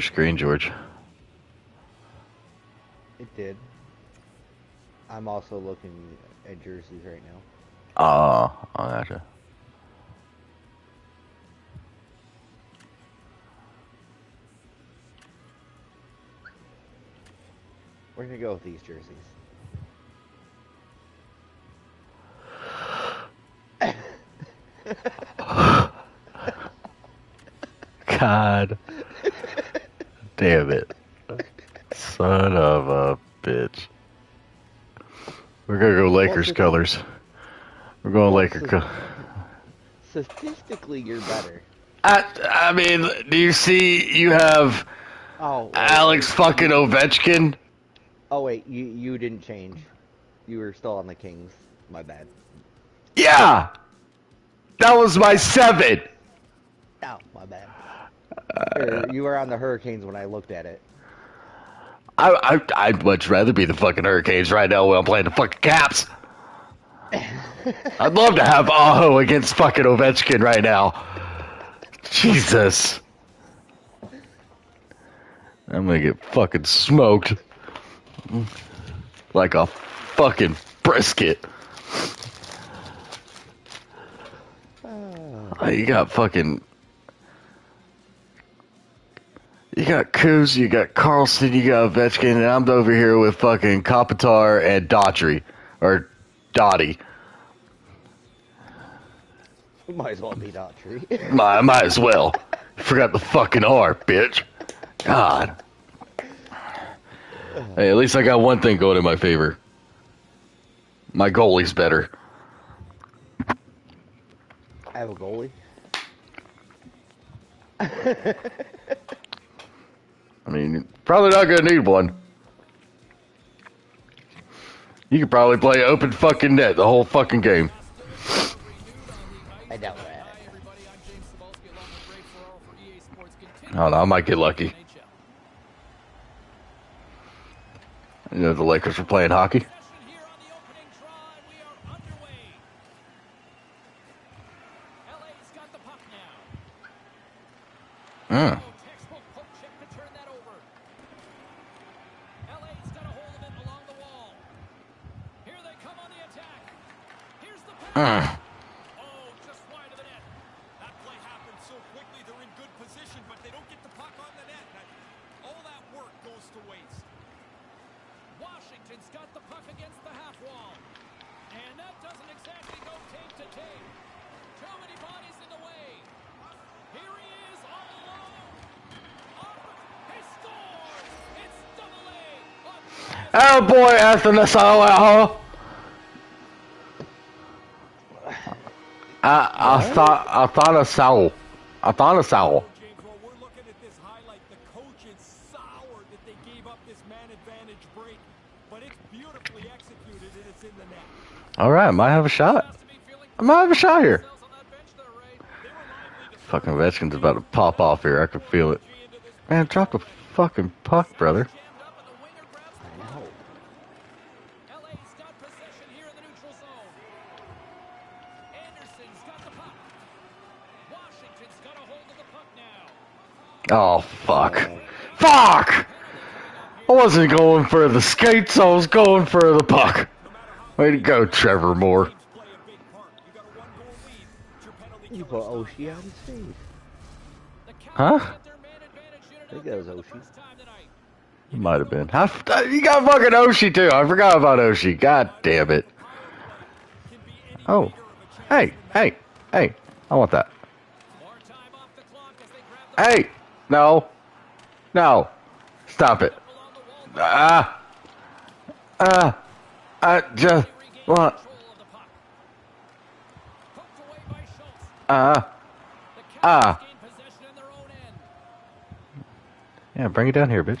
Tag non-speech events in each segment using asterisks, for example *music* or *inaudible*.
screen, George. It did. I'm also looking at jerseys right now. Oh, oh, gotcha. We're gonna go with these jerseys. *laughs* God. Damn it. Son of a bitch. We're gonna go Lakers colors. We're going Laker colors. Statistically, you're better. I, I mean, do you see you have Oh, Alex wait. fucking Ovechkin? Oh wait, you you didn't change. You were still on the Kings. My bad. Yeah! That was my seven! Oh, my bad. You were on the Hurricanes when I looked at it. I, I, I'd much rather be the fucking Hurricanes right now while I'm playing the fucking Caps. I'd love to have Aho against fucking Ovechkin right now. Jesus. I'm gonna get fucking smoked. Like a fucking brisket. Oh, you got fucking. You got Kuz, you got Carlson, you got Ovechkin, and I'm over here with fucking Kopitar and Daughtry. Or Dottie. Might as well be Daughtry. *laughs* Might, might as well. Forgot the fucking R, bitch. God. Hey, at least I got one thing going in my favor. My goalie's better. I have a goalie. *laughs* I mean, probably not gonna need one. You could probably play open fucking net the whole fucking game. I doubt that. I don't know, I might get lucky. You know, the Lakers were playing hockey. Mm. Mm. Washington's got the puck against the half I, I thought I thought a soul. I thought a soul. James, while we're looking at this highlight, the coach is sour that they gave up this man advantage break. But it's beautifully executed and it's in the net. All right, might have a shot. I might have a shot here. Fucking Ovechkin's about to pop off here. I can feel it. Man, drop the fucking puck, brother. I know. LA's got possession here in the neutral zone. Anderson's got the puck. Washington's got a hold of the puck now. Oh fuck. Fuck! I wasn't going for the skates, I was going for the puck. Way to go, Trevor Moore. You got a one-goal lead. It's your penalty You killing put. Oshie on his face. Huh? Capitals get their man advantage unit I think that was there for the Oshie. tonight. Might have been. I, uh, you got fucking Oshie too. I forgot about Oshie. God damn it. Can be any Oh. bigger of a chance. Hey, hey, hey. I want that. More time off the clock as they grab the Hey! No. No. Stop it. Ah. Ah. I just want. Ah. Ah. Yeah, bring it down here, bitch.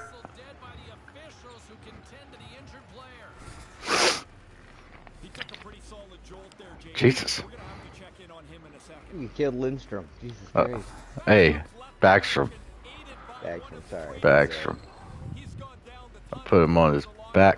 Jesus. You killed Lindstrom. Jesus uh, Hey, Backstrom. Backstrom, sorry. Backstrom. I put him on his back.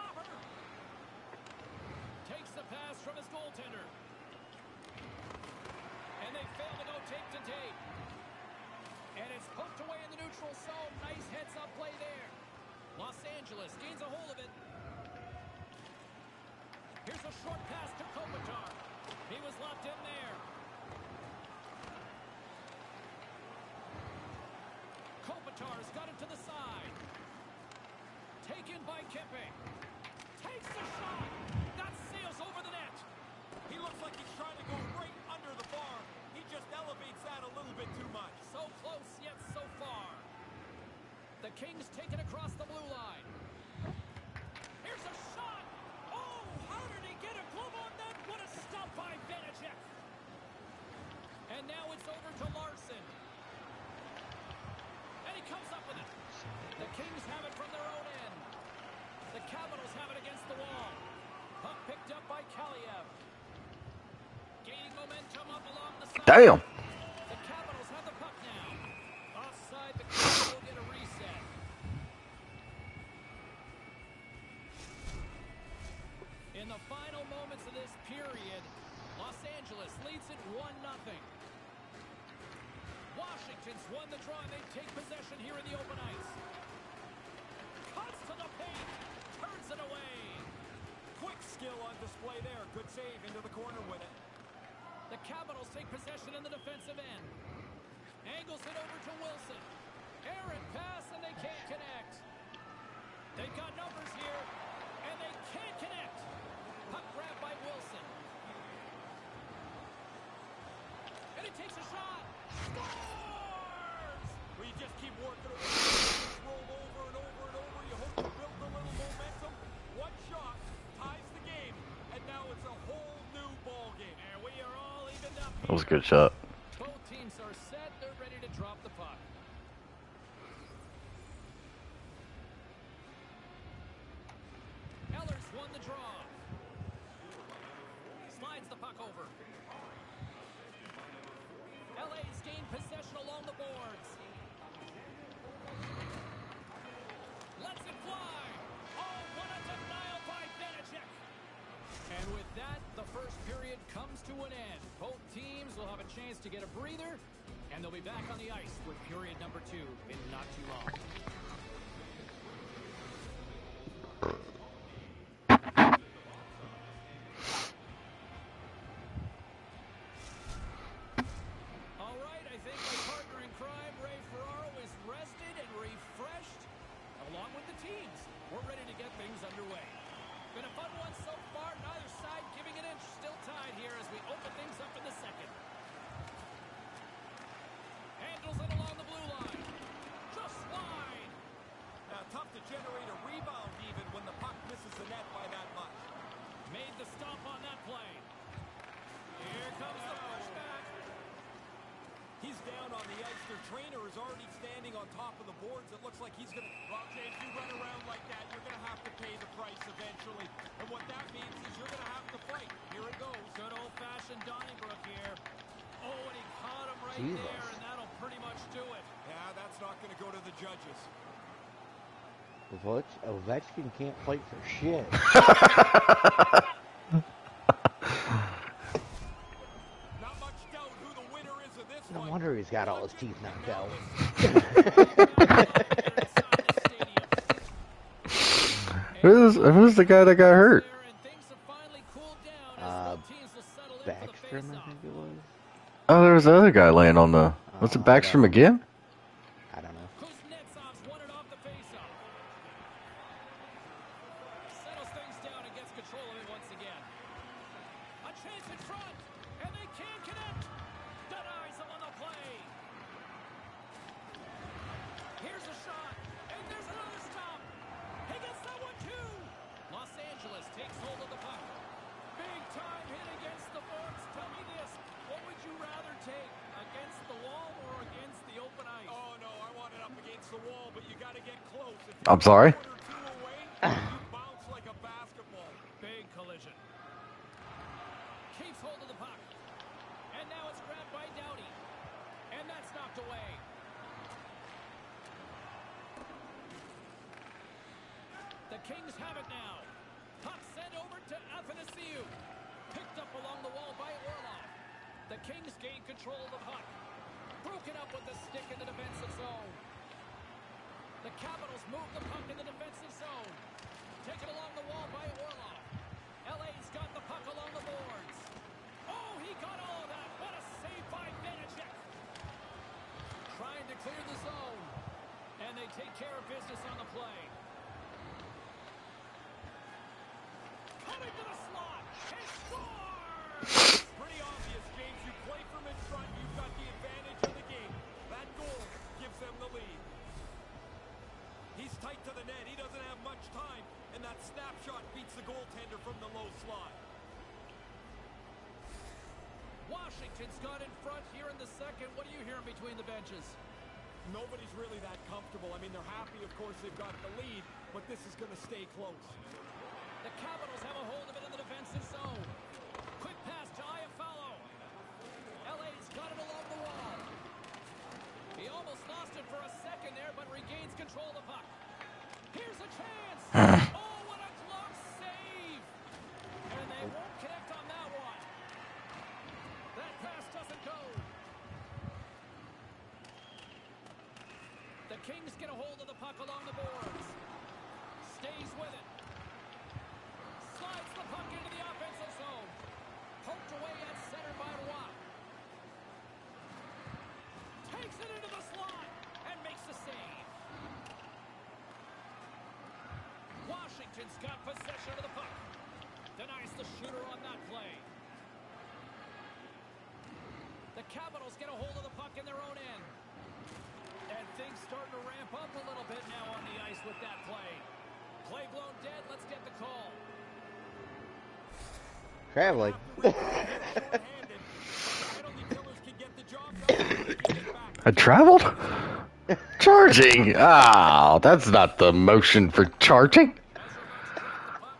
won the draw, and they take possession here in the open ice. Cuts to the paint, turns it away. Quick skill on display there. Good save into the corner with it. The Capitals take possession in the defensive end. Angles it over to Wilson. Aaron pass, and they can't connect. They've got numbers here, and they can't connect. Puck grab by Wilson. And he takes a shot. Scores! That was a good shot. trainer is already standing on top of the boards. It looks like he's going to... Well, Jay, if you run around like that, you're going to have to pay the price eventually. And what that means is you're going to have to fight. Here it goes. Good old-fashioned Donnybrook here. Oh, and he caught him right Jesus. there, and that'll pretty much do it. Yeah, that's not going to go to the judges. Ovechkin can't fight for shit. *laughs* got all his teeth knocked out. *laughs* Who's who's the guy that got hurt? Uh, Backstrom, I think it was. Oh, there was the other guy laying on the. Was it Oh, Backstrom again? *sighs* away. The Kings have it now. Puck sent over to Athanasiou. Picked up along the wall by Orlov. The Kings gain control of the puck. Broken up with the stick in the defensive zone. The Capitals move the puck in the defensive zone. Taken along the wall by Orlov. LA's got the puck along the boards. Oh, he got all of that. What a save by Vanecek. Trying to clear the zone. And they take care of business on the play. Coming to the slot. He scores! Tight to the net. He doesn't have much time, and that snapshot beats the goaltender from the low slot. Washington's got in front here in the second. What are you hearing between the benches? Nobody's really that comfortable. I mean, they're happy, of course, they've got the lead, but this is going to stay close. The Capitals have a hold of it in the defensive zone. Quick pass to Iafallo. LA's got it along the wall. He almost lost it for a second there, but regains control of the puck. Here's a chance. *sighs* oh, what a glove save. And they won't connect on that one. That pass doesn't go. The Kings get hold of the puck along the boards. Stays with it. Slides the puck into the Washington's got possession of the puck. Denies the shooter on that play. The Capitals get a hold of the puck in their own end. And things starting to ramp up a little bit now on the ice with that play. Play blown dead. Let's get the call. Traveling. Short-handed, but the penalty *laughs* killers can get the job done. Keep it back. I traveled? Charging? Ah, that's not the motion for charging.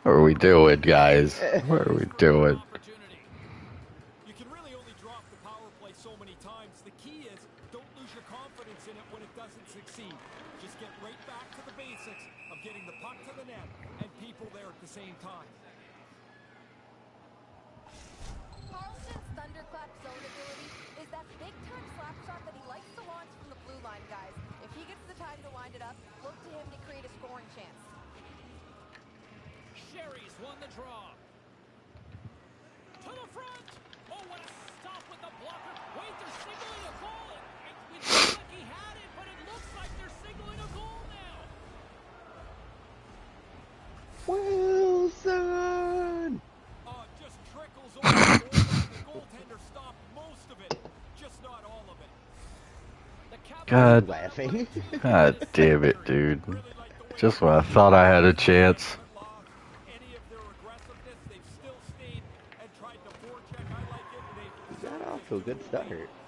What are we doing, guys? Eh. What are we doing? You can really only drop the power play so many times. The key is don't lose your confidence in it when it doesn't succeed. Just get right back to the basics of getting the puck to the net and people there at the same time. Carlson's thunderclap zone ability is that big-time slap shot that he likes to launch from the blue line, guys. If he gets the time to wind it up, look to him to create a scoring chance. Sheary's won the draw. To the front. Oh, what a stop with the blocker. Wait, they're signaling a goal. It, it, it looked like he had it, but it looks like they're signaling a goal now. Wilson! Uh, just trickles over the goal. The goaltender stopped most of it, just not all of it. God, Laughing. God damn it, dude. Really like the way Just when I thought I had a chance. haven't lost any of their aggressiveness. They've still stayed and tried to forecheck. I like it. They Got off to a good start.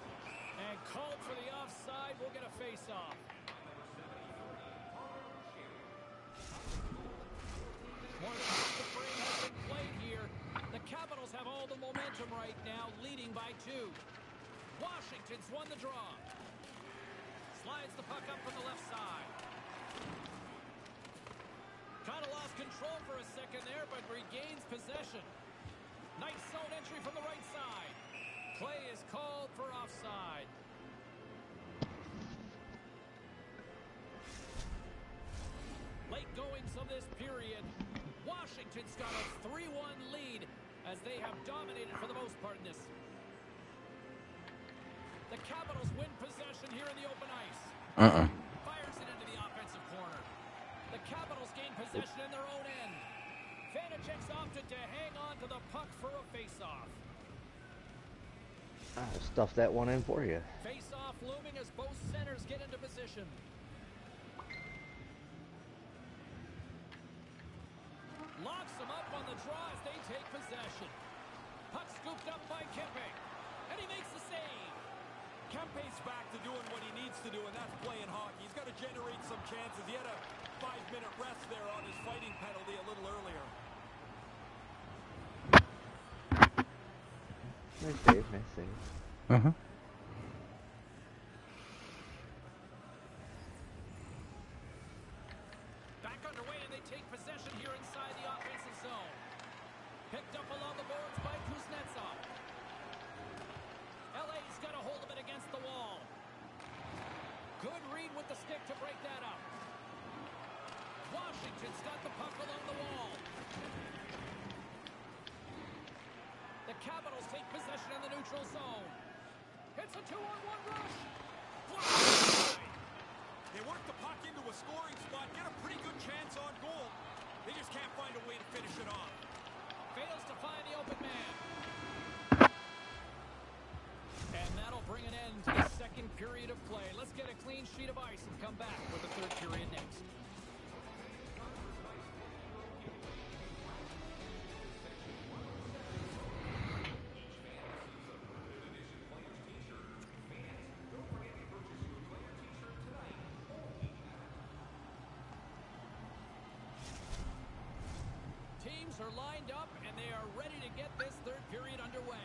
Period. Washington's got a 3-1 lead as they have dominated for the most part in this. The Capitals win possession here in the open ice. Uh-uh. Fires it into the offensive corner. The Capitals gain possession in their own end. Vanecek's opted to hang on to the puck for a face-off. I'll stuff that one in for you. Face-off looming as both centers get into position. Locks him up on the draw as they take possession. Puck scooped up by Kempe. And he makes the save. Kempe's back to doing what he needs to do, and that's playing hockey. He's got to generate some chances. He had a five-minute rest there on his fighting penalty a little earlier. Nice save, nice save. Uh-huh. Back underway, and they take possession here inside the offensive zone. Picked up along the boards by Kuznetsov. LA's got a hold of it against the wall. Good read with the stick to break that up. Washington's got the puck along the wall. The Capitals take possession in the neutral zone. It's a two-on-one rush. They work the puck into a scoring spot, get a pretty good chance on goal. They just can't find a way to finish it off. fails to find the open man. And that'll bring an end to the second period of play. Let's get a clean sheet of ice and come back with the third period next. Teams are lined up and they are ready to get this third period underway.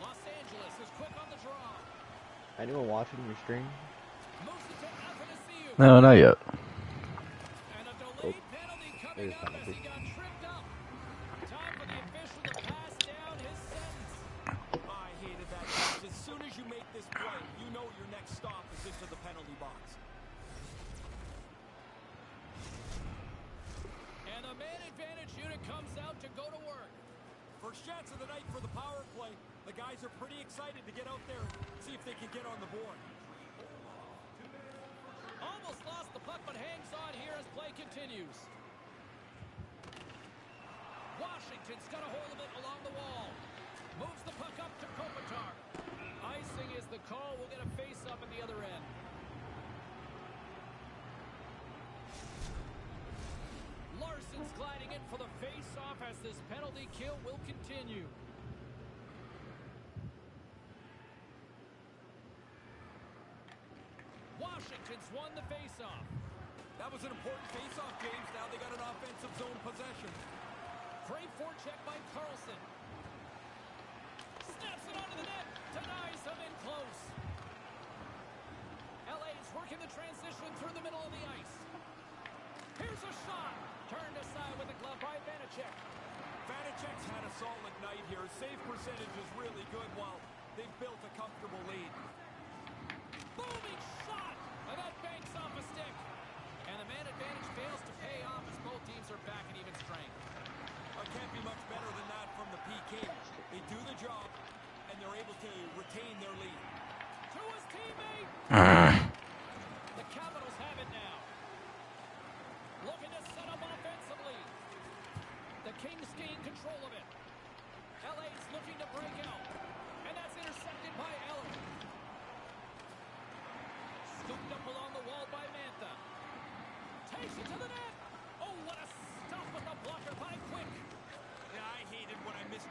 Los Angeles is quick on the draw. Anyone watching your stream? Moves it. No, not yet. And a delayed oh, penalty coming there's up as penalty. he got tripped up. Time for the official to pass down his sentence. I hated that catch. As soon as you make this play, you know your next stop is into the penalty box. And the man advantage unit comes out to go to work. First chance of the night for the power play. The guys are pretty excited to get out there and see if they can get on the board. Almost lost the puck, but hangs on here as play continues. Washington's got a hold of it along the wall. Moves the puck up to Kopitar. Icing is the call. We'll get a face-up at the other end. Larson's gliding in for the face-off as this penalty kill will continue. Washington's won the face-off. That was an important face-off, James. Now they got an offensive zone possession. Great forecheck by Carlson. Snaps it onto the net. Denies him in close. LA's working the transition through the middle of the ice. Here's a shot. Turned aside with the glove by Vanecek. Vanecek's had a solid night here. Save percentage is really good while they've built a comfortable lead. Booming shot. And off a stick. And the man advantage fails to pay off as both teams are back in even strength. It can't be much better than that from the PK. They do the job, and they're able to retain their lead. To his teammate.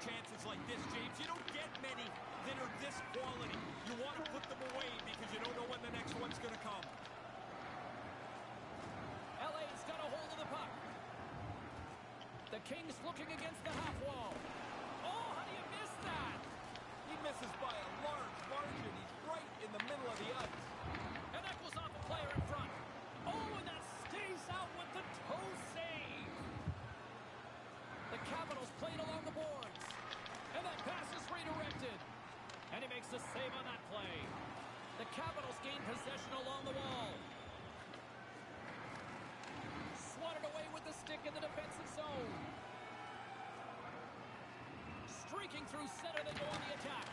chances like this, James. You don't get many that are this quality. You want to put them away because you don't know when the next one's going to come. LA's got a hold of the puck. The Kings looking against the half wall. Oh, how do you miss that? He misses by a large margin. He's right in the middle of the ice. And that off the player in front. Oh, and that stays out with the toe save. The Capitals played along the board. And that pass is redirected. And he makes the save on that play. The Capitals gain possession along the wall. Swatted away with the stick in the defensive zone. Streaking through center, they go on the attack.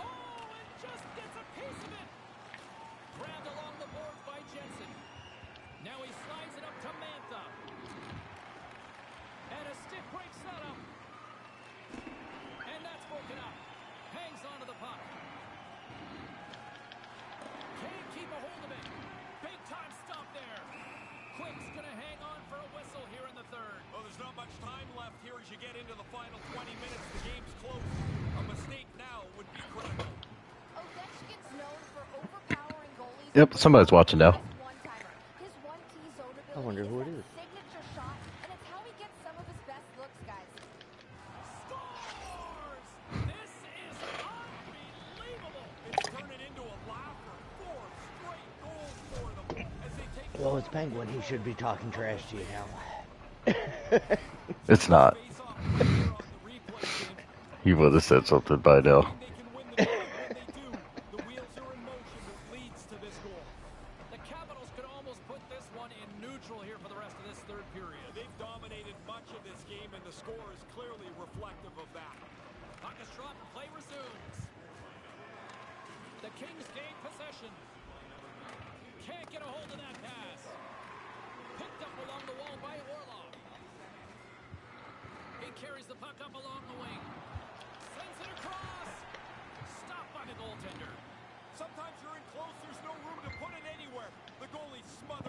Oh, and just gets a piece of it. Grabbed along the boards by Jensen. Now he slides it up to Mantha. And a stick breaks that up broken up. Hangs onto the puck. Can't keep a hold of it. Big time stop there. Quick's going to hang on for a whistle here in the third. Well, there's not much time left here as you get into the final 20 minutes. The game's close. A mistake now would be critical. Yep, somebody's watching now. it's Penguin, he should be talking trash to you now. it's not. he would have said something by now.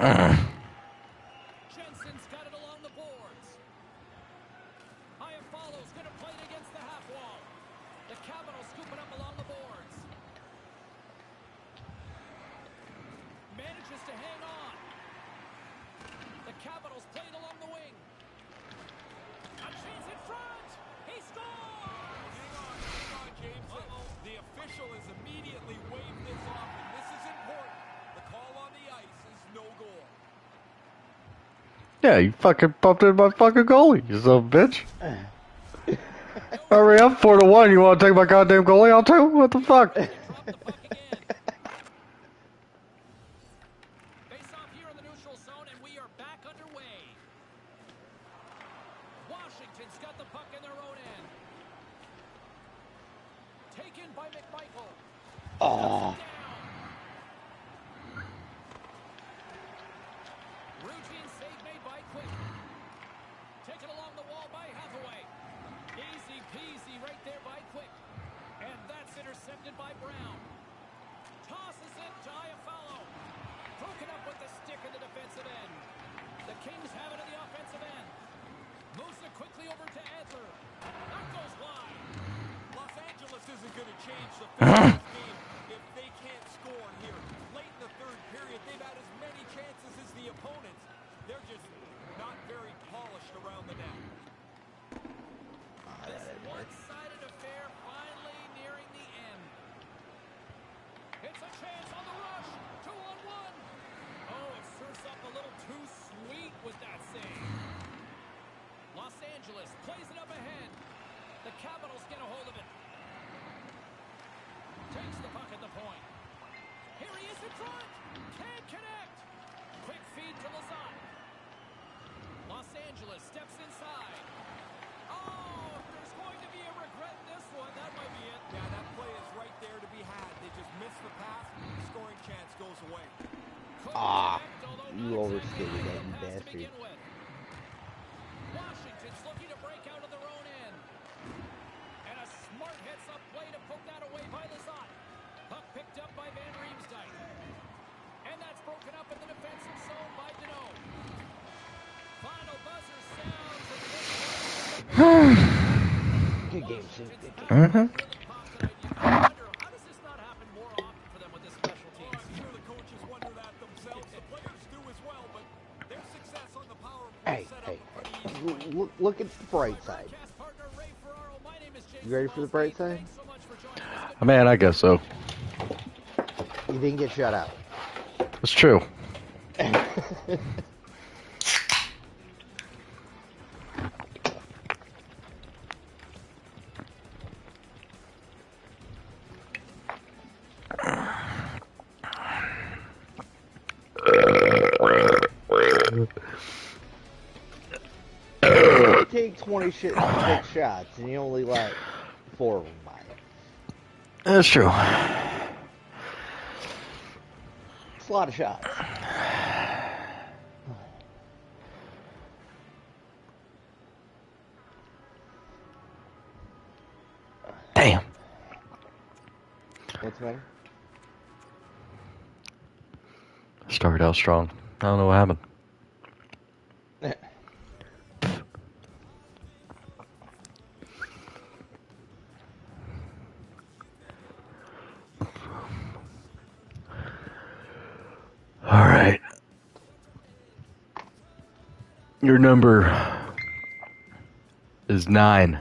Uh. Yeah, you fucking pumped in my fucking goalie, you son of a bitch. Eh. Hurry up, 4 to 1. You want to take my goddamn goalie out too? What the fuck? *laughs* Mm-hmm. Hey, hey. Look at the bright side. You ready for the bright side? Uh, man, I guess so. You didn't get shut out. It's true. *laughs* *sighs* take 26 six shots and you only let four of them by. That's true. It's a lot of shots. Damn. What's the matter? Started out strong. I don't know what happened. Number is nine.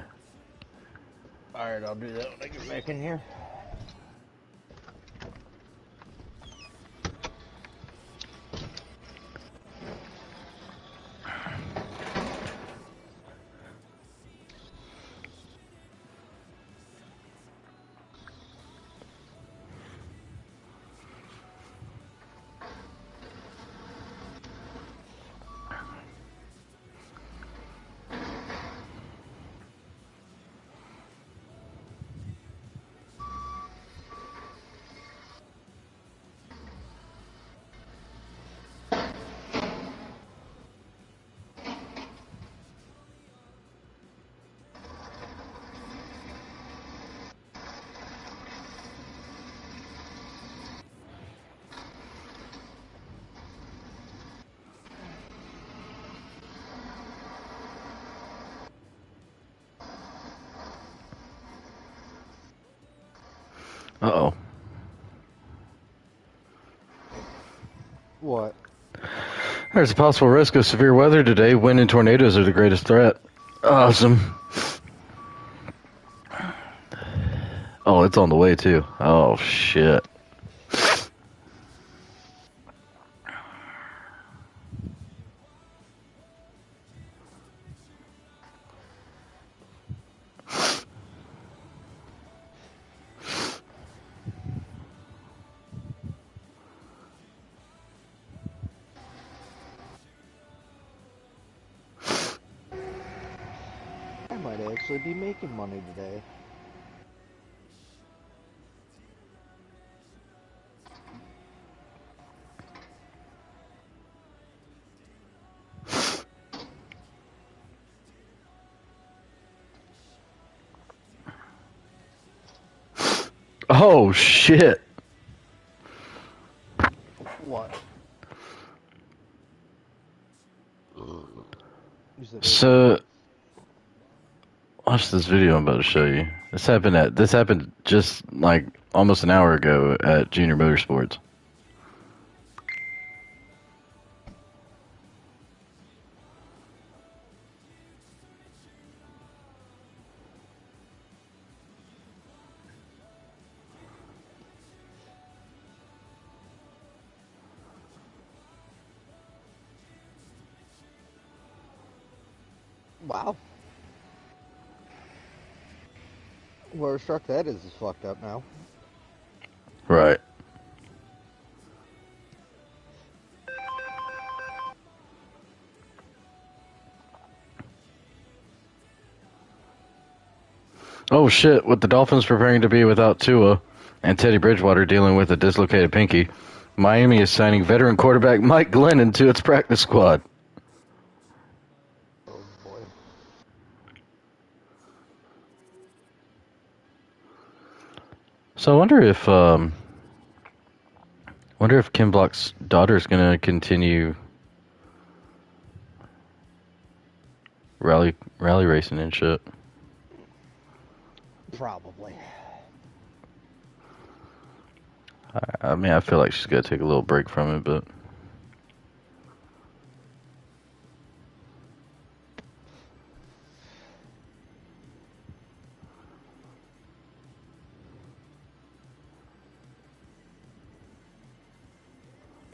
There's a possible risk of severe weather today. Wind and tornadoes are the greatest threat. Awesome. Oh, it's on the way too. Oh shit. Might actually be making money today. *laughs* Oh shit. What? Use the So this video I'm about to show you. This happened at this happened just like almost an hour ago at Junior Motorsports. Where struck that is is fucked up now. Right. Oh shit, with the Dolphins preparing to be without Tua and Teddy Bridgewater dealing with a dislocated pinky, Miami is signing veteran quarterback Mike Glennon to its practice squad. So I wonder if um wonder if Ken Block's daughter is gonna continue rally rally racing and shit. Probably. I, I mean, I feel like she's gonna take a little break from it, but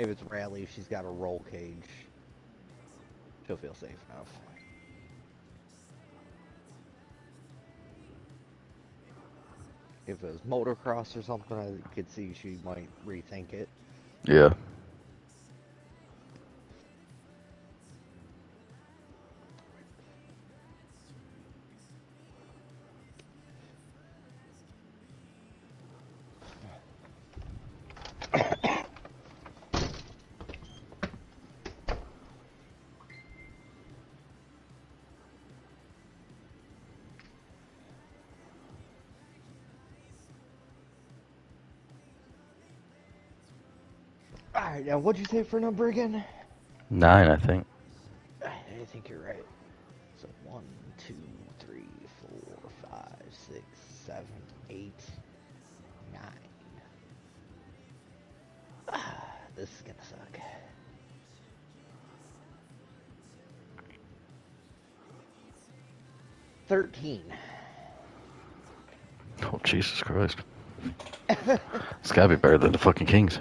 If it's rally, if she's got a roll cage, she'll feel safe enough. If it was motocross or something, I could see she might rethink it. yeah. Now what'd you say for a number again? Nine, I think. I think you're right. So one, two, three, four, five, six, seven, eight, nine. Ah, *sighs* this is gonna suck. Thirteen. Oh, Jesus Christ. it's gotta be better than the fucking Kings.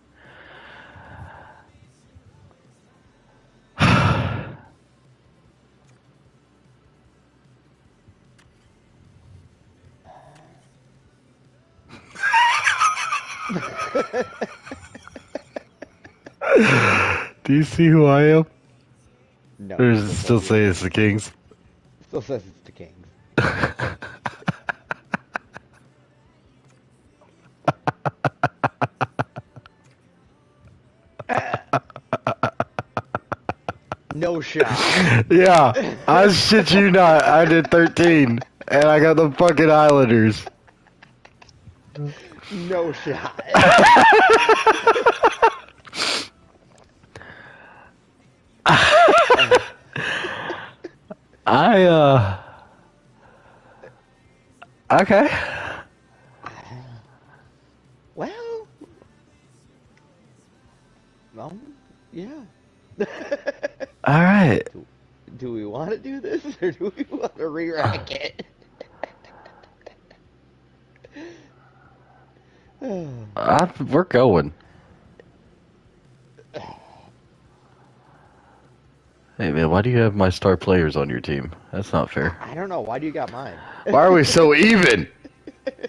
See who I am? No. Or does it still say it's the Kings? still says it's the Kings. No shot. yeah, I shit you not. I did 13, and I got the fucking Islanders. No shot. *laughs* I, uh. Okay. Well, um, yeah. Alright. do we want to do this or do we want to re-rack it? I, we're going. Why do you have my star players on your team? That's not fair. I don't know. Why do you got mine? Why are we so even? *laughs*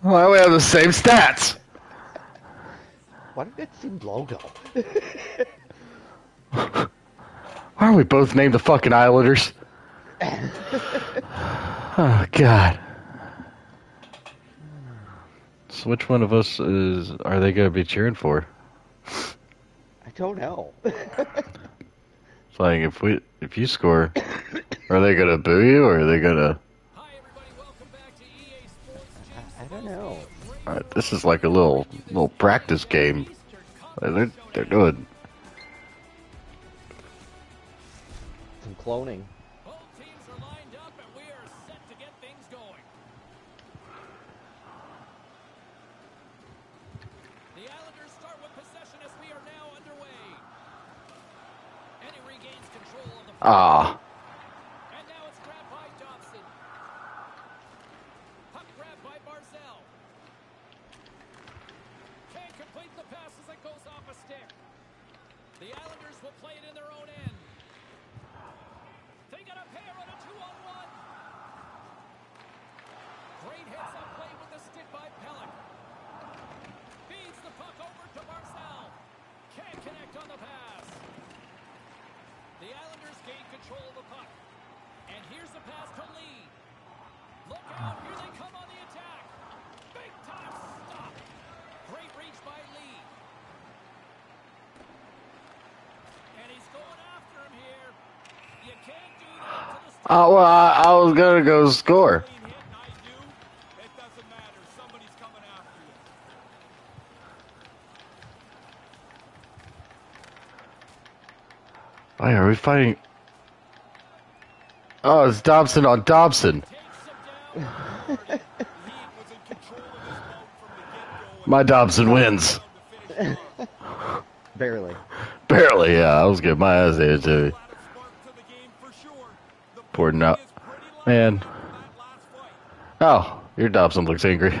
Why do we have the same stats? Why did that seem logo? *laughs* Why are we both named the fucking Islanders? *laughs* oh God. So which one of us is are they gonna be cheering for? I don't know. It's like if we if you score, are they gonna boo you or are they gonna? Hi, everybody. Welcome back to EA Sports. I, don't know. This is like a little little practice game. They're they're doing. Some cloning. Both teams are lined up, and we are set to get things going. The Islanders start with possession as we are now underway. And he regains control of the Ah, And now it's grabbed by Dobson. Puck grabbed by Barzal. Can't complete the pass as it goes off a stick. The Islanders will play it in their own end. They got a pair on a two-on-one. Great hits up play with the stick by Pelech. Feeds the puck over to Barzal. Can't connect on the pass. The Islanders gain control of the puck. And here's the pass to Lee. Look out, here they come on the attack. Big time stop. Great reach by Lee. And he's going after him here. You can't do that to the uh, well, I, I was gonna go score. Clean hit, and I do. It doesn't matter. Somebody's coming after you. Why are we fighting? Oh, it's Dobson on Dobson. takes him down. Heat was in control of this boat from the get-go. My Dobson wins. and to finish strong. Barely. Barely, yeah. I was getting my ass handed to me. Brought a spark to the game for sure. Poor no- man. light from that last fight. Oh, your Dobson looks angry.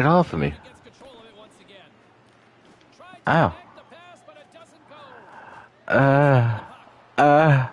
It off of me. Ow. Uh, uh.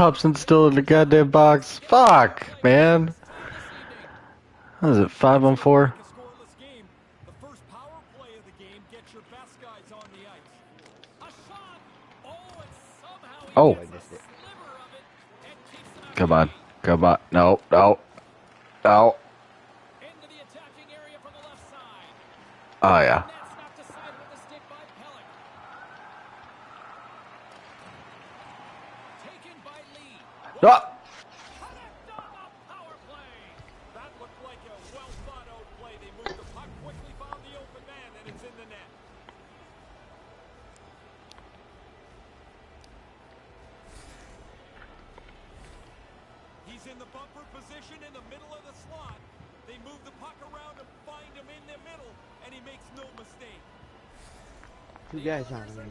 Hobson's still in the goddamn box. Fuck, man. What is it, 5 on 4? Oh. Come on. Come on. No, no,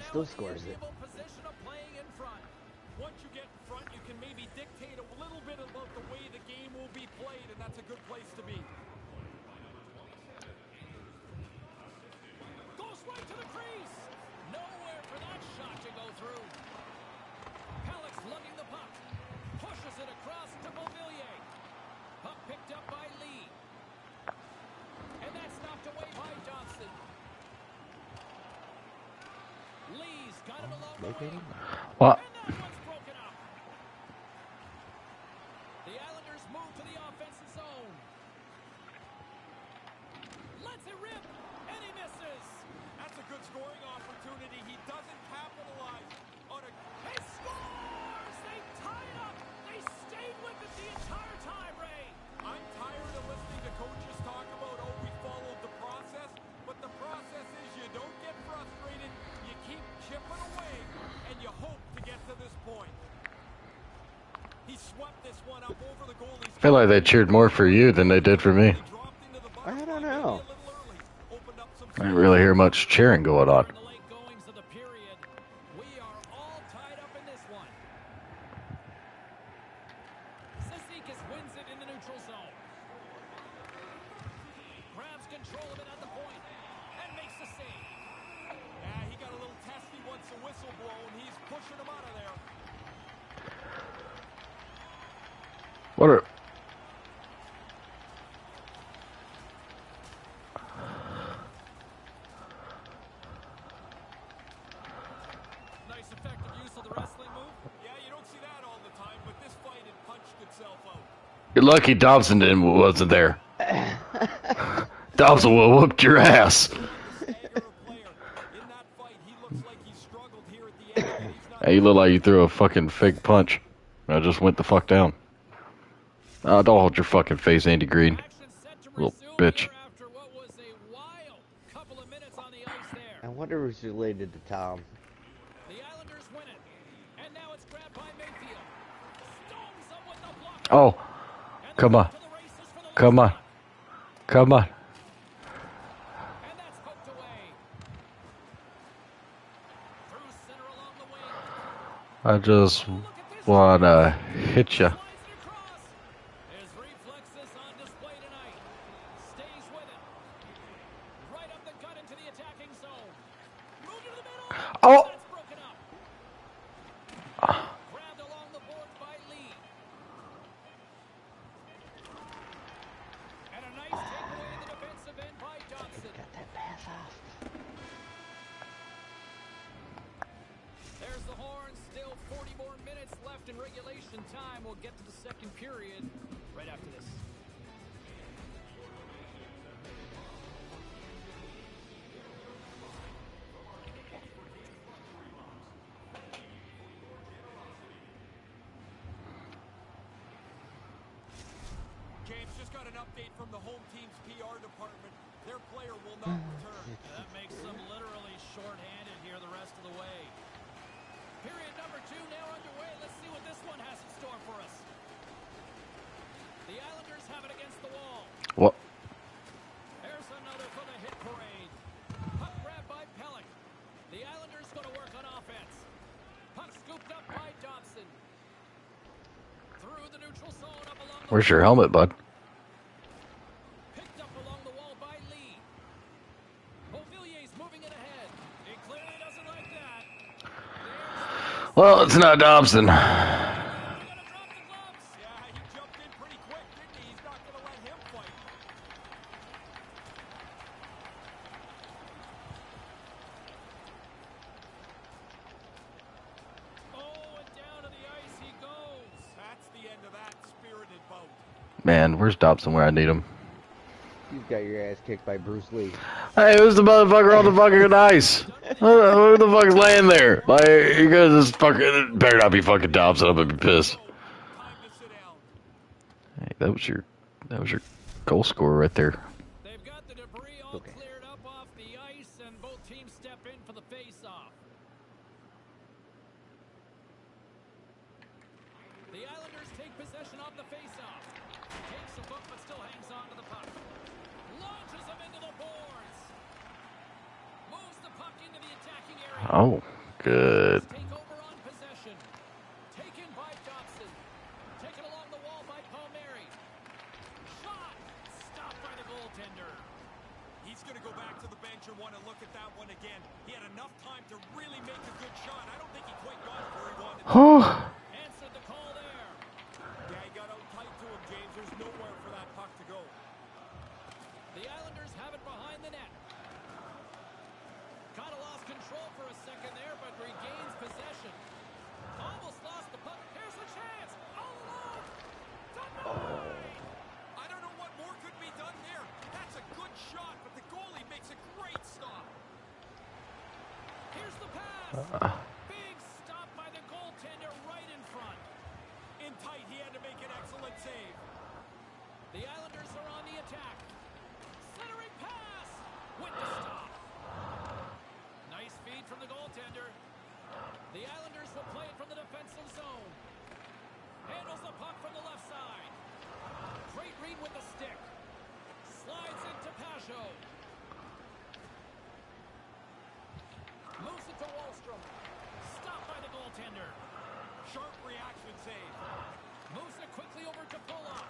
still scores it. Once you get in front, you can maybe dictate a little bit about the way the game will be played, and that's a good place to be. Well, feel like they cheered more for you than they did for me. I don't know. I didn't really hear much cheering going on. lucky Dobson didn't wasn't there. *laughs* Dobson will whooped your ass. hey, you look like you threw a fucking fake punch. I just went the fuck down. Uh, don't hold your fucking face, Andy Greene. Little bitch. I wonder if it's related to Tom. Come on. Come on. Come on. I just wanna hit you. James just got an update from the home team's PR department. Their player will not mm. return. *laughs* That makes them literally short-handed here the rest of the way. Period number two now underway. Let's see what this one has in store for us. The Islanders have it against the wall. What? There's another for the hit parade. Puck grabbed by Pelech. The Islanders going to work on offense. Puck scooped up by Johnson. Through the neutral zone up along the Where's your helmet, bud? Picked up along the wall by Lee. Beauvillier's moving it ahead. He clearly doesn't like that. There's Well, it's not Dobson. the gonna drop the gloves. Yeah, he jumped in pretty quick, didn't he? He's not going to let him fight. Oh, and down to the ice he goes. That's the end of that not Dobson. Man, where's Dobson where I need him? You got your ass kicked by Bruce Lee. Hey, who's the motherfucker on the fucking ice? Who the fuck's laying there? Like, you guys just fucking better not be fucking Dobson. I'm gonna be pissed. Hey, that was your that was your goal scorer right there. With the stop. Nice feed from the goaltender. The Islanders will play it from the defensive zone. Handles the puck from the left side. Great read with the stick. Slides into Pageau. Moves it to Wahlstrom. Stopped by the goaltender. Sharp reaction save. Moves it quickly over to Pulla.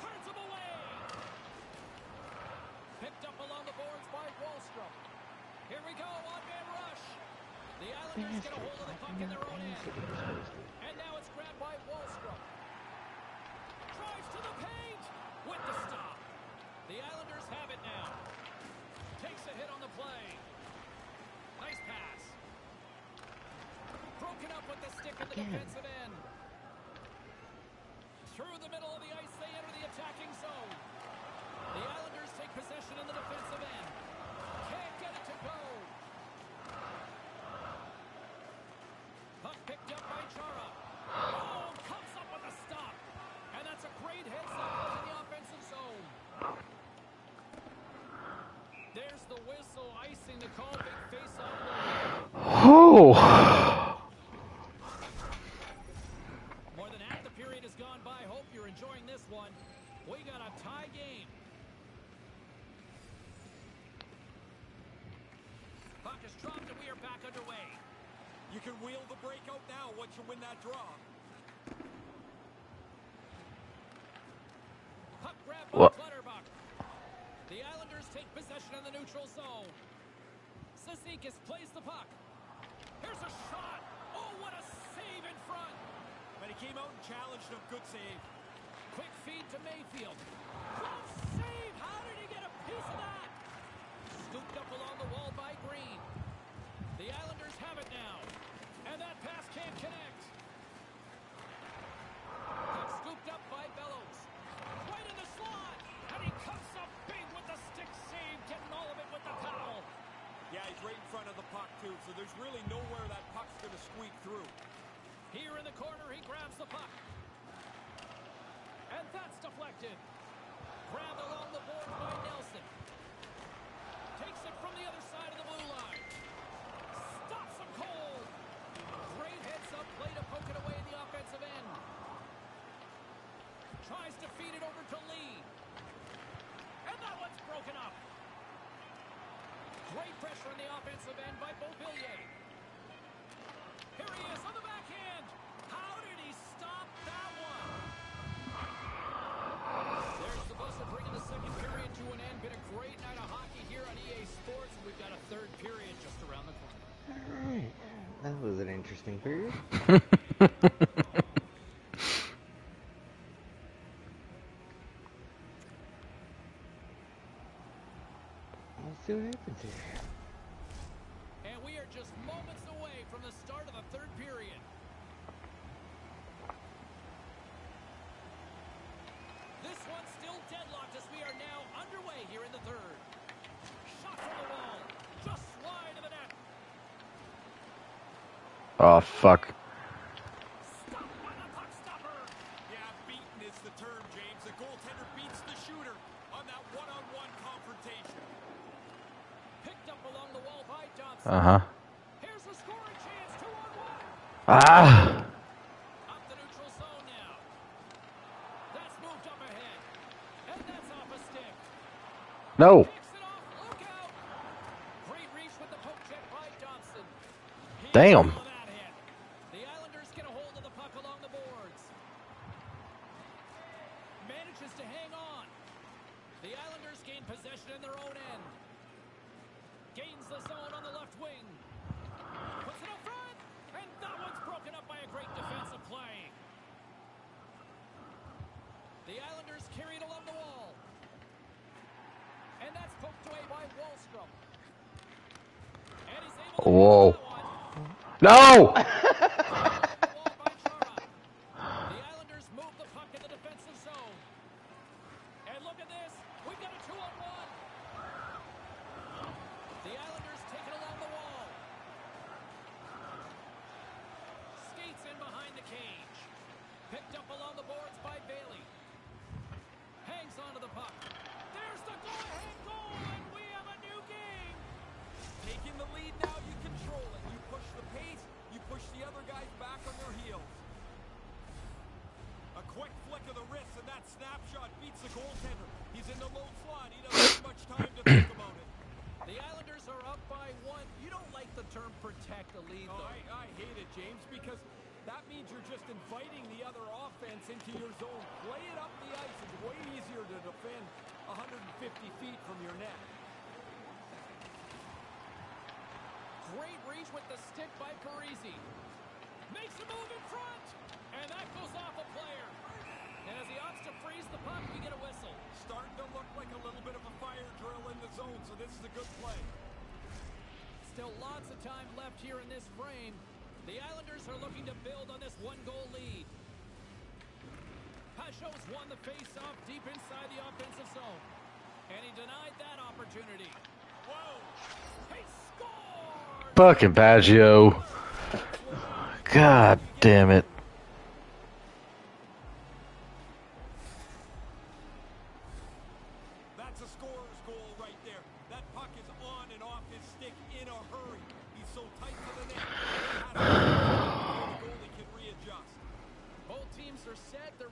Turns him away. Picked up along the boards by Wahlstrom. Here we go, one-man rush. The Islanders get a hold of the puck in their own end. And now it's grabbed by Wahlstrom. Drives to the paint with the stop. The Islanders have it now. Takes a hit on the play. Nice pass. Broken up with the stick in the defensive end. Through the middle of the ice, they enter the attacking zone. The Islanders take possession in the defensive end. Can't get it to go. Puck picked up by Chara. Oh, comes up with a stop. And that's a great hit in the offensive zone. There's the whistle icing the call. Big face-off. oh. You can wheel the break out now once you win that draw. What? The Islanders take possession in the neutral zone. Plays the puck. Here's a shot. Oh, what a save in front. But he came out and challenged him. Good save. Quick feed to Mayfield. Save. How did he get a piece of that? Scooped up along the wall by Greene. The Islanders too, so there's really nowhere that puck's going to squeak through. Here in the corner, he grabs the puck. And that's deflected. Grabbed along the boards by Nelson. Takes it from the other side of the blue line. Stops him cold. Great heads up play to poke it away in the offensive end. Tries to feed it over to Lee. And that one's broken up. Great pressure on the offensive end by Beauvillier. Here he is on the backhand. How did he stop that one? There's the buzzer bringing the second period to an end. Been a great night of hockey here on EA Sports. and We've got a third period just around the corner. Alright. That was an interesting period. *laughs* Let's see what happens here. And we are just moments away from the start of the third period. This one's still deadlocked as we are now underway here in the third. Shot from the wall. Just wide of the net. Oh fuck. Stopped by the puck stopper. Yeah, beaten is the term, James. The goaltender beats the shooter on that one-on-one confrontation. Picked up along the wall by Johnson. Uh huh. Here's the scoring chance. Two on one. Ah. Up the neutral zone now. That's moved up ahead. And that's off a stick. No. Picks it off. Look out. Great reach with the poke check by Johnson. He Damn. got that hit. The Islanders get a hold of the puck along the boards. Manages to hang on. The Islanders gain possession in their own end. Gains the zone on the left wing. Puts it up front. And that one's broken up by a great defensive play. The Islanders carried along the wall. And that's poked away by Wahlstrom. And he's able to Whoa. get that one. No. Defend 150 feet from your net. Great reach with the stick by Parise. Makes a move in front. And that goes off a player. And as he opts to freeze the puck, we get a whistle. Starting to look like a little bit of a fire drill in the zone, so this is a good play. Still lots of time left here in this frame. The Islanders are looking to build on this one-goal lead. Pageau's won the face-off deep inside the offensive zone. And he denied that opportunity. Whoa! Fucking Baggio. God damn it.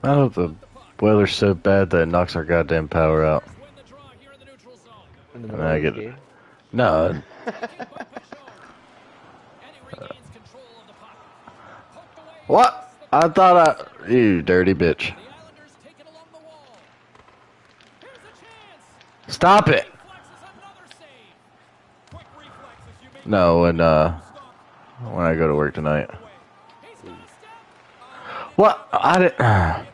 Oh, the weather's so bad that it knocks our goddamn power out. And I get it. No. *laughs* what? I thought I. You dirty bitch. Stop it! No, and uh, when I go to work tonight. What? I didn't. *sighs*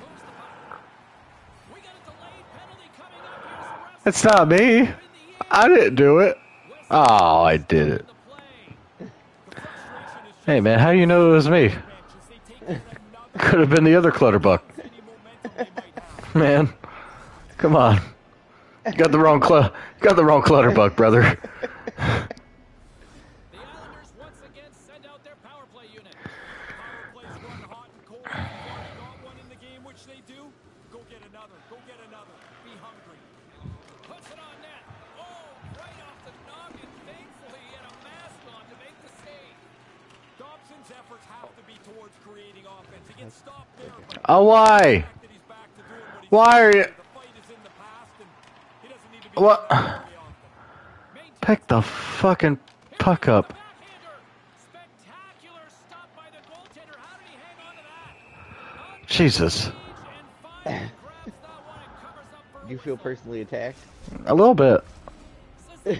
It's not me. I didn't do it. Oh, I did it. Hey, man, how do you know it was me? Could have been the other clutterbuck. Man, come on. You got the wrong cl- got the wrong clutterbuck, brother. Oh, why? Why are you? What? Pick the fucking puck up. Jesus. Do you feel personally attacked? A little bit. *laughs*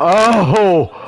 Oh!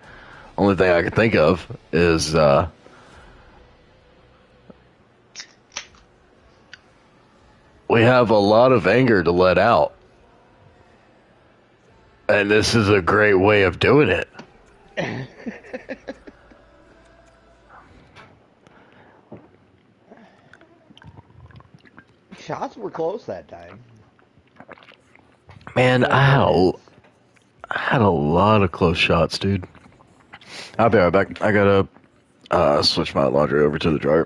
only thing I can think of is uh, we have a lot of anger to let out. And this is a great way of doing it. *laughs* Shots were close that time. Man, I had, had a lot of close shots, dude. I'll be right back. I gotta uh, switch my laundry over to the dryer.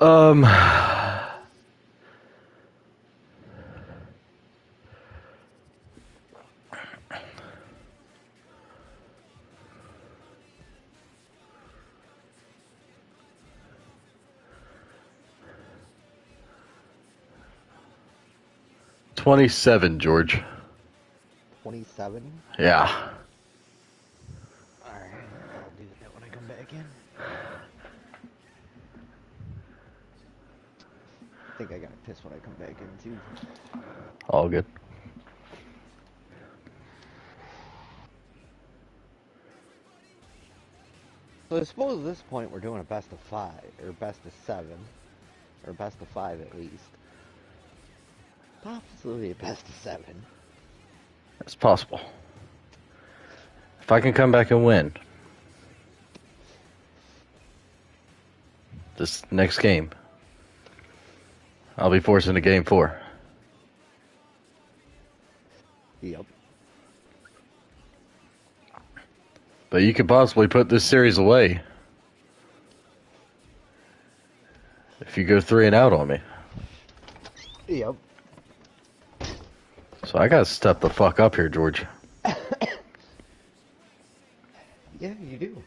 Um. Twenty-seven, George. 27. Yeah. Alright, I'll do that when I come back in. I think I gotta piss when I come back in too. All good. So I suppose at this point we're doing a best of five, or best of seven, or best of five at least. Possibly a best of seven. That's possible. If I can come back and win this next game, I'll be forced into game four. But you could possibly put this series away if you go three and out on me. Yep. So I gotta step the fuck up here, George. *coughs* Yeah, you do.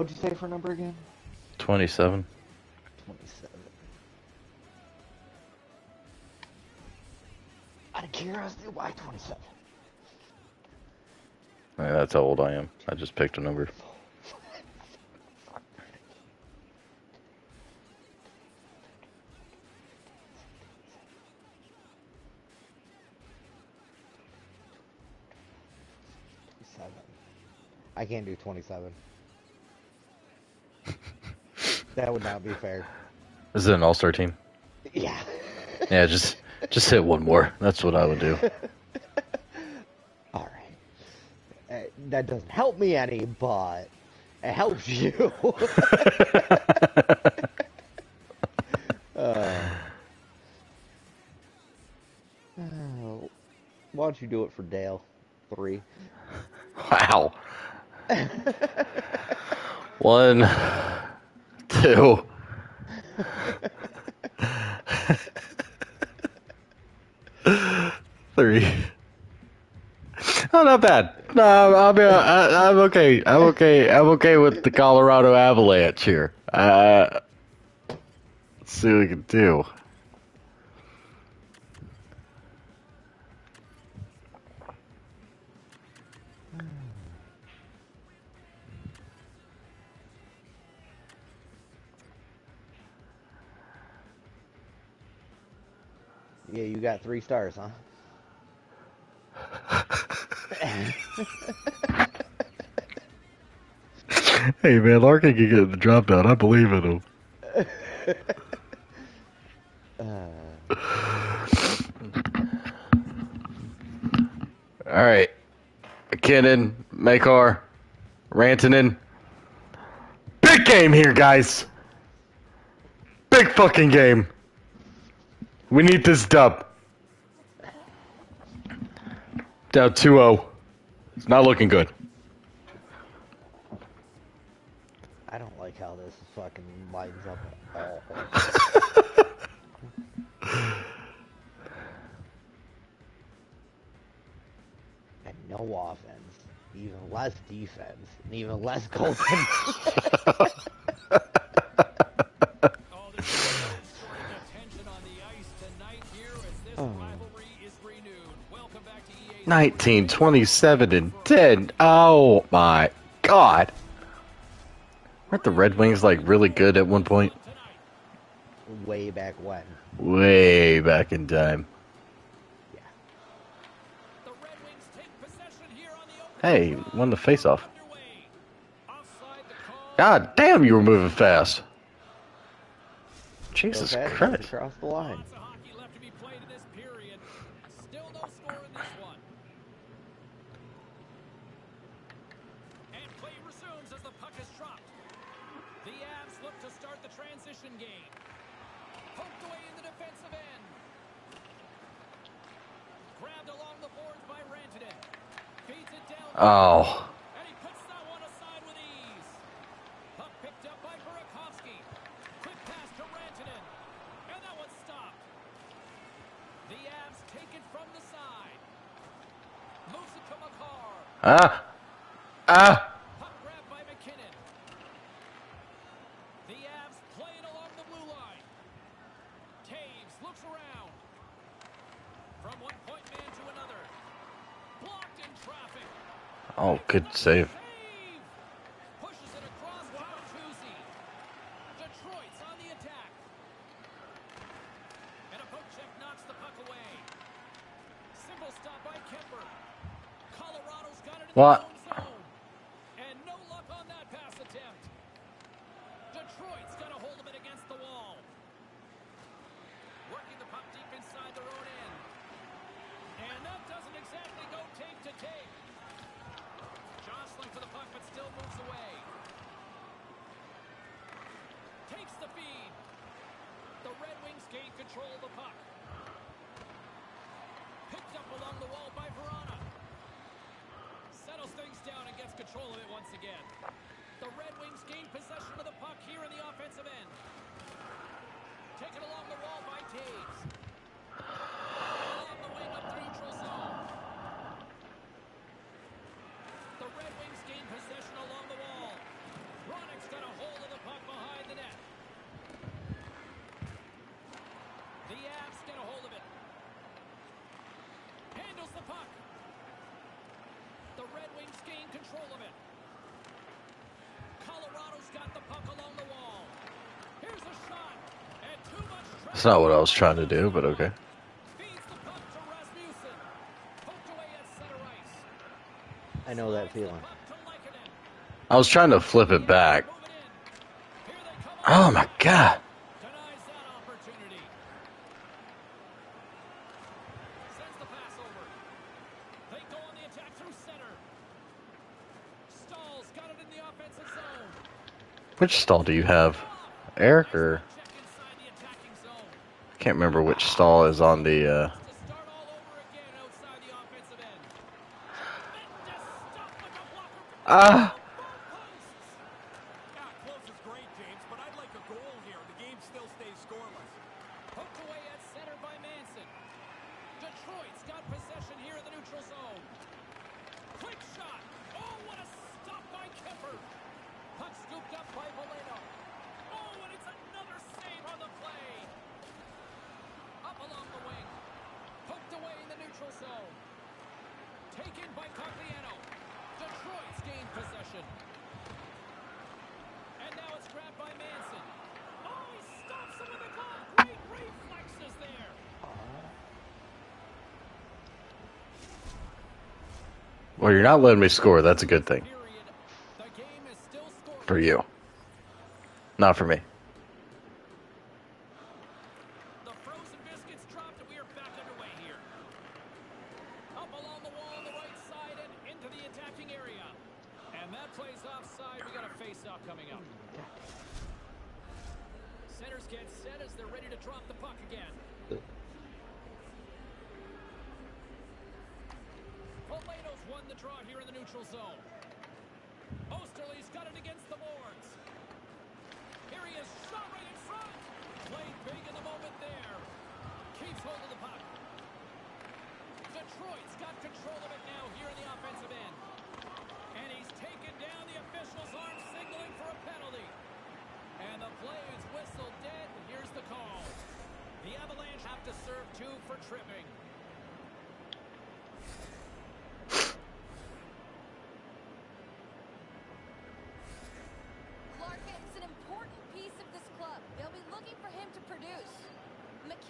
What'd you say for a number again? 27. 27. Out of curiosity, why 27? Yeah, that's how old I am. I just picked a number. I can't do 27. That would not be fair. Is it an all-star team? Yeah. Yeah, just just hit one more. That's what I would do. *laughs* All right. Uh, that doesn't help me any, but it helps you. *laughs* uh, oh, why don't you do it for Dale? Three. Wow. One, two. *laughs* Three. Oh, not bad. No, I'm, I'm, I- I'm okay. I'm okay. I'm okay with the Colorado Avalanche here. Uh, let's see what we can do. Got three stars, huh? *laughs* Hey man, Larkin can get the drop down. I believe in him. Uh, All right, MacKinnon, Makar, Rantanen. Big game here, guys. Big fucking game. We need this dub. Down 2-0. It's not looking good. I don't like how this fucking lines up at all. *laughs* and no offense, even less defense, and even less goaltending. *laughs* *laughs* 19, 27, and 10. Oh my god. Weren't the Red Wings like really good at one point? Way back when. Way back in time. Yeah. The Red Wings take possession here on the open Hey, won the face-off. Underway. Offside the call. God damn, you were moving fast. Jesus Christ. Across the line. Transition game. Poked away in the defensive end. Grabbed along the boards by Rantanen. Feeds it down. Oh. And he puts that one aside with ease. Puck picked up by Burakovsky. Quick pass to Rantanen. And that one's stopped. The Avs take it from the side. Moves it to Makar. Ah. Ah. Good save. Save! control of it. That's not what I was trying to do, but okay. I know that feeling. I was trying to flip it back. Oh my god. Which stall do you have? Eric or? I can't remember which stall is on the. Uh... Ah! you're not letting me score. That's a good thing. For you. Not for me.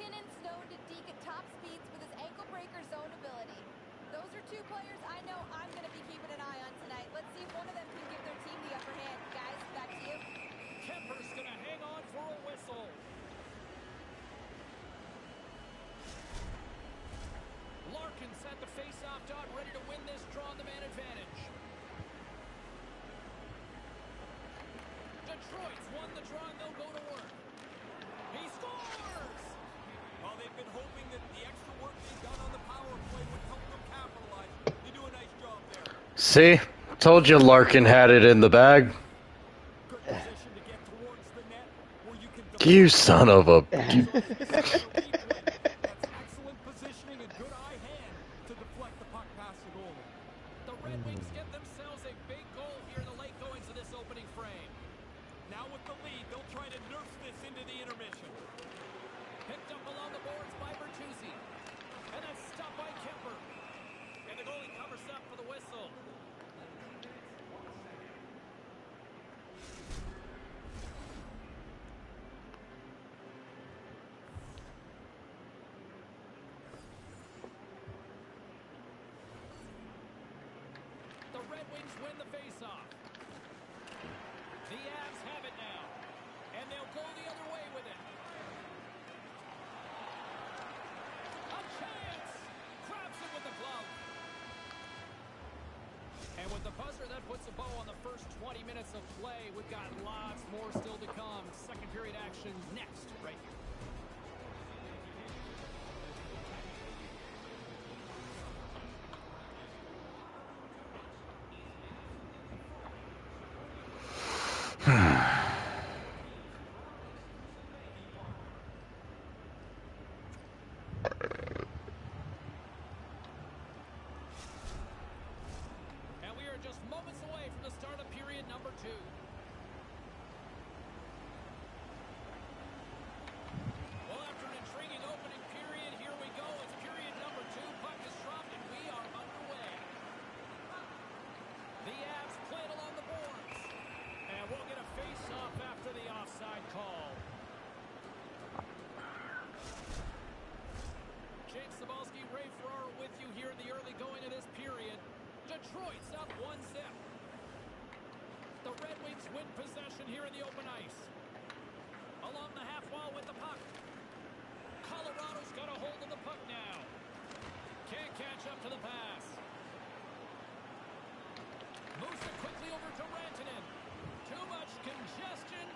MacKinnon Stone to Deke at top speeds with his ankle breaker zone ability. Those are two players I know I'm going to be keeping an eye on tonight. Let's see if one of them can give their team the upper hand. Guys, back to you. Kuemper's going to hang on for a whistle. Larkin set the face-off dot, ready to win this draw on the man advantage. Detroit's won the draw and they'll go to work. He scores! Well, they've been hoping that the extra work they've done on the power play would help them capitalize. They do a nice job there. See? Told you Larkin had it in the bag. You son of a... *laughs*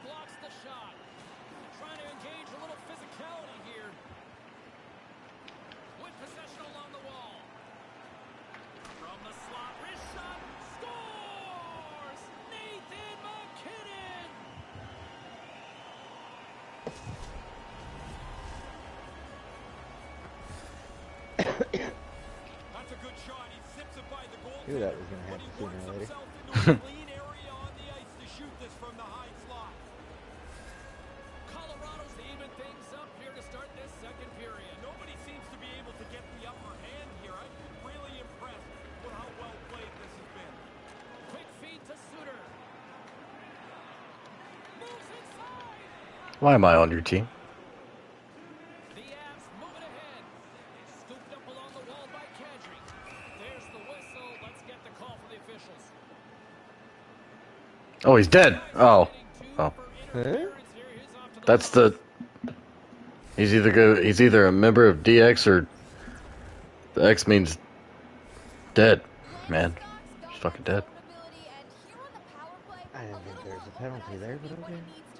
blocks the shot. Trying to engage a little physicality here. With possession along the wall. From the slot, wrist shot, scores! Nathan MacKinnon! *coughs* That's a good shot. He zips it by the goal. Knew that was going to happen sooner or later. Why am I on your team? Oh, he's dead. Oh. Oh. That's the... He's either go, he's either a member of DX or... The X means... Dead. Man. He's fucking dead. I didn't think there was a penalty there, but okay.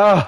Ah,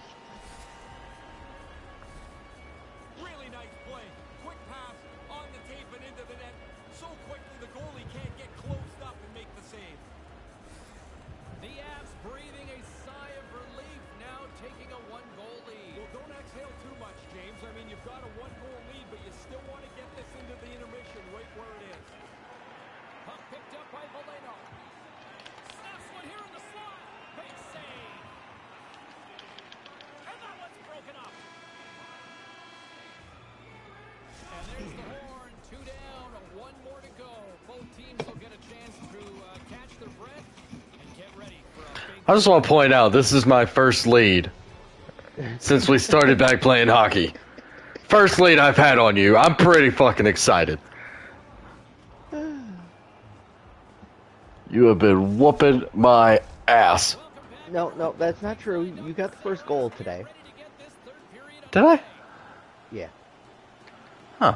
exhale too much, James. I mean, you've got a one-goal lead, but you still want to get this into the intermission right where it is. Puck picked up by Valeno. Snaps one here in the slot. Big save. And that one's broken up. And there's the horn. Two down, one more to go. Both teams will get a chance to uh, catch their breath. I just want to point out, this is my first lead since we started back playing hockey. First lead I've had on you. I'm pretty fucking excited. You have been whooping my ass. No, no, that's not true. You got the first goal today. Did I? Yeah. Huh.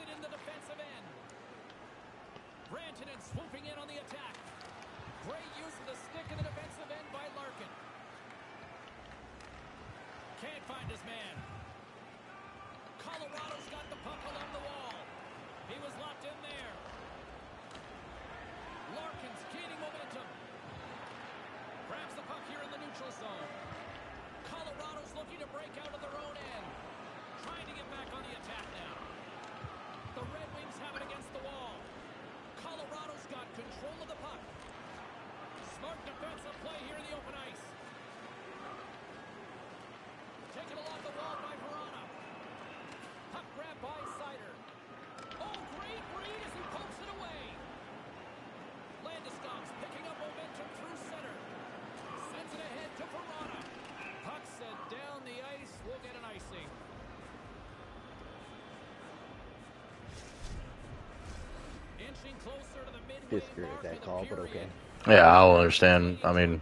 Yeah, I don't understand. I mean,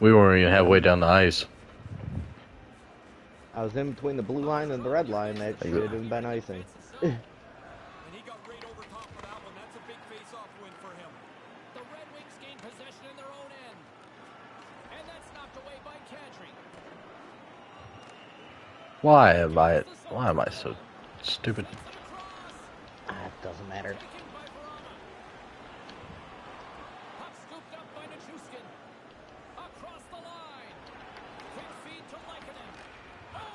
we weren't even halfway down the ice. I was in between the blue line and the red line. That should have been icing. Why am I? Why am I so stupid? Ah, it doesn't matter.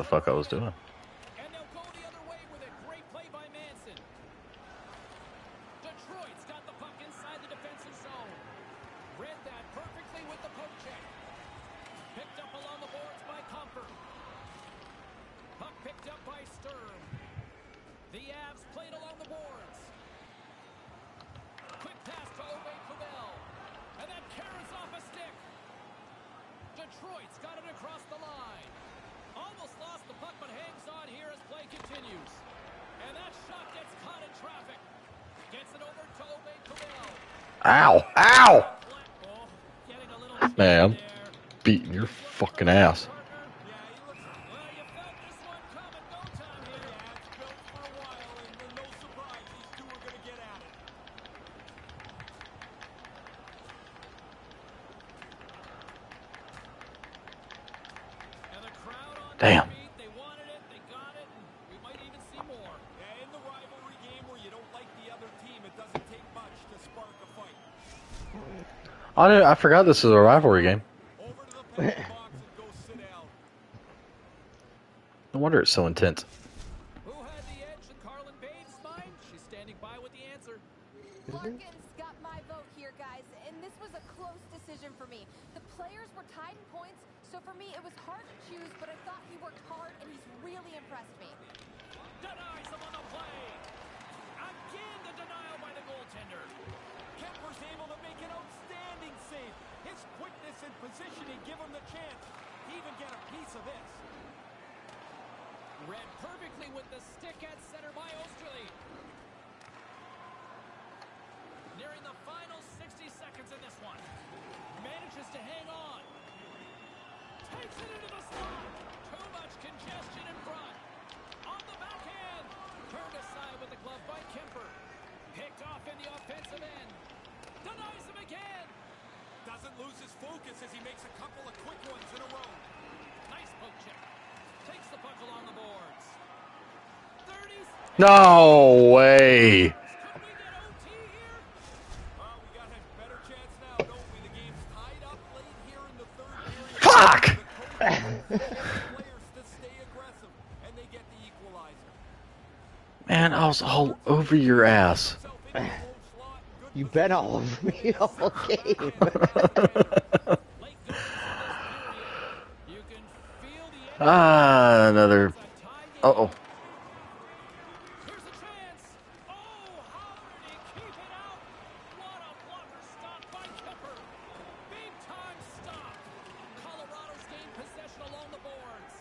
the fuck I was doing. I, forgot this is a rivalry game. Over to the box and go sit down. No wonder it's so intense. Get a piece of this. Read perfectly with the stick at center by Oesterle. Nearing the final 60 seconds in this one. Manages to hang on. Takes it into the slot. Too much congestion in front. On the backhand. Turned aside with the glove by Kuemper. Picked off in the offensive end. Denies him again. Doesn't lose his focus as he makes a couple of quick ones in a row. No way. Can we get OT here? Well, we got a better chance now, don't we? The game's tied up late here in the third period. Fuck! The coach wants players to stay aggressive, and they get the equalizer. Man, I was all over your ass. Himself into the low You bet all over me *laughs* all *laughs* game. Late goals in this period. You can feel the energy. Ah, another. It's a tie game. Uh oh. Here's a chance. Oh, how did he keep it out? What a blocker stop by Kuemper. Big time stop. Colorado's gained possession along the boards.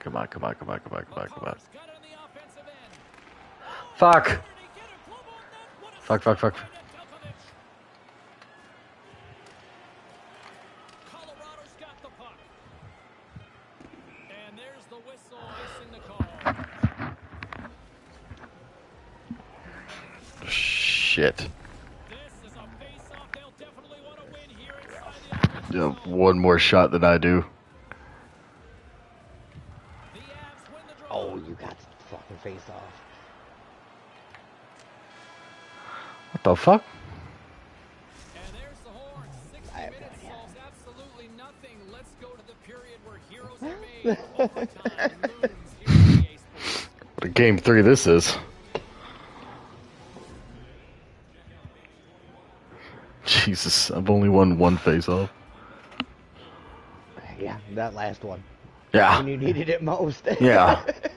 Come on, come on, come on, come on, come on, come on. Makar's got it on the offensive end. Fuck. Where did he get a glove on net? What a Fuck, fuck, fuck. by Nedeljkovic. Colorado's got the puck. And there's the whistle icing the call. Shit. This is a face-off they'll definitely want to win here inside the You offensive have zone. one more shot than I do. The Avs win the draw. oh, you got to fucking face off. What the fuck? And there's the horn. 60 I have *laughs* only won one face off. Yeah, that last one. Yeah. When you needed it most. Yeah. *laughs*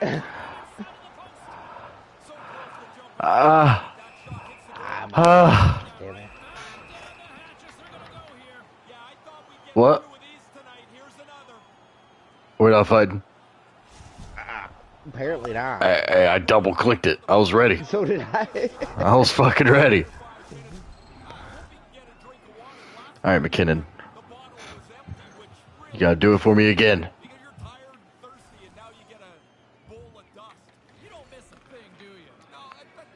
*laughs* Ah. Ah, ah. go here. Yeah, I thought we'd get What? through with these tonight. We're not fighting. Apparently not. I, I, I double clicked it. I was ready. So did I. I was fucking ready. *laughs* Five minutes. I hope he can get a drink of water. Last All right, MacKinnon. the bottle was empty, which really You gotta do it for me again. because you're tired and thirsty, and now you get a bowl of dust. You don't miss a thing, do you? No, I, but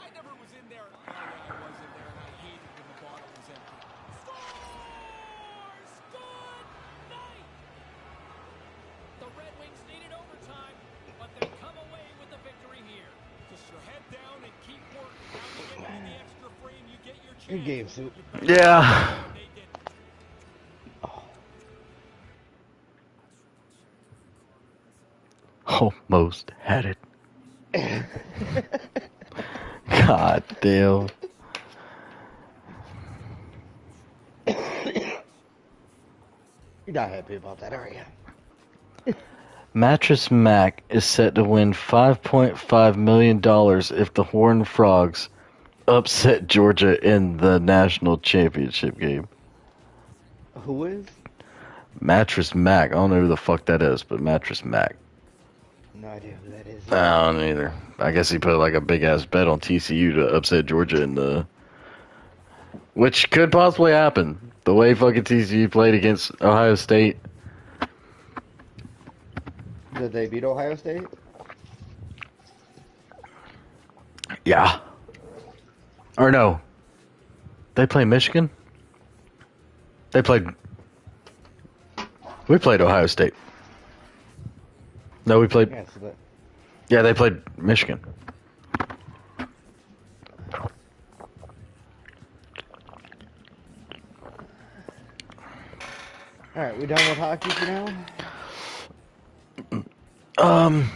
I never was in there. Oh, yeah, I was in there, and I hated when the bottle was empty. Scores! Good night! The Red Wings needed overtime, but they come away with the victory here. Just your head down and keep working. Now you get into the extra frame, you get your chance. Good game, Soup. Yeah. They did. Almost had it. Damn. You're not happy about that, are you? Mattress Mac is set to win $5.5 million if the Horned Frogs upset Georgia in the national championship game. Who is? Mattress Mac. I don't know who the fuck that is, but Mattress Mac. No idea who that is. I don't either. I guess he put like a big ass bet on TCU to upset Georgia in the, uh, which could possibly happen. The way fucking TCU played against Ohio State. Did they beat Ohio State? Yeah. Or no. They play Michigan? They played We played Ohio State. No, we played Yeah, so that, Yeah, they played Michigan. all right, we done with hockey for now. Um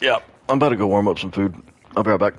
Yeah, I'm about to go warm up some food. I'll be right back.